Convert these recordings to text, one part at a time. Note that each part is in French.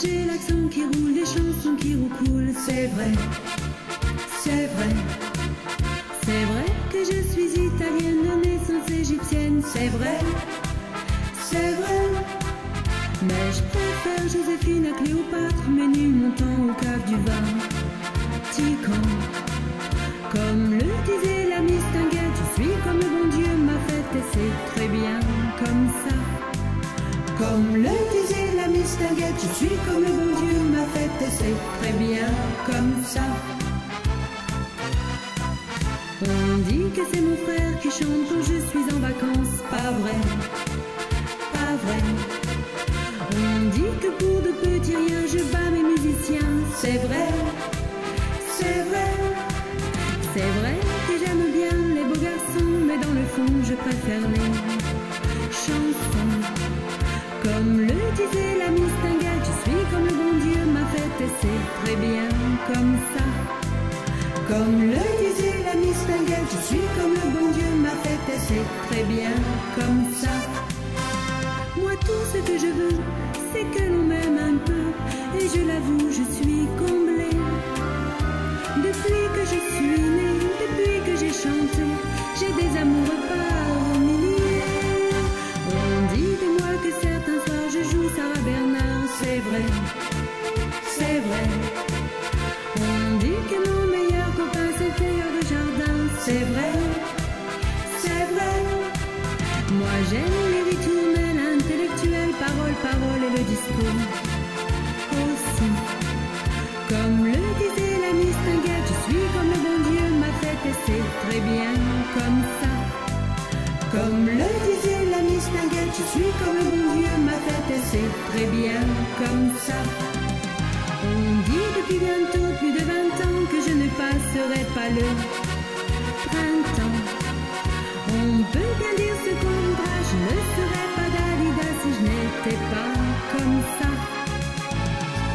j'ai l'accent qui roule, des chansons qui roucoulent, c'est vrai, c'est vrai. C'est vrai que je suis italienne de naissance égyptienne, c'est vrai, c'est vrai. Mais je préfère Joséphine à Cléopâtre, mais nul montant au cave du Vatican. Comme le disait la mistinguette, je suis comme le bon Dieu m'a fait et c'est très bien comme ça. On dit que c'est mon frère qui chante quand je suis en vacances, pas vrai, pas vrai. On dit que pour de petits riens je bats mes musiciens, c'est vrai, c'est vrai. C'est vrai que j'aime bien les beaux garçons, mais dans le fond je préfère les chansons. Comme le disait la mistinguette, je suis comme le bon Dieu m'a fait et c'est très bien comme ça. Comme le disait la mistinguette, je suis comme le bon Dieu m'a fait et c'est très bien comme ça. Moi tout ce que je veux, c'est que l'on m'aime un peu, et je l'avoue, je suis comblée. Moi j'aime les ritournelles intellectuelles, parole, parole et le discours aussi. Comme le disait la mistinguette, je suis comme le bon Dieu m'a fait et c'est très bien comme ça. Comme le disait la mistinguette, je suis comme le bon Dieu m'a fait et c'est très bien comme ça. On dit depuis bientôt plus de 20 ans que je ne passerai pas le printemps.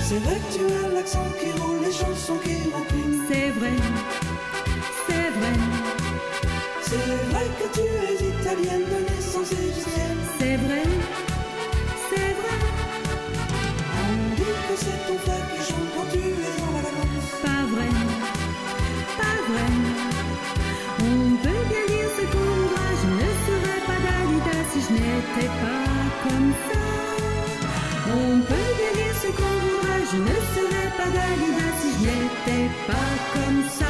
C'est vrai que tu as l'accent qui roule, les chansons qui remplissent. C'est vrai, c'est vrai. C'est vrai que tu es italienne de naissance égyptienne. C'est vrai, c'est vrai. On dit que c'est ton frère qui chante quand tu es en vacances. Pas vrai, pas vrai. On peut bien dire ce qu'on je ne serais pas Dalida si je n'étais pas comme ça. On peut gagner ce qu'on voudra, je ne serais pas Dalida si je n'étais pas comme ça.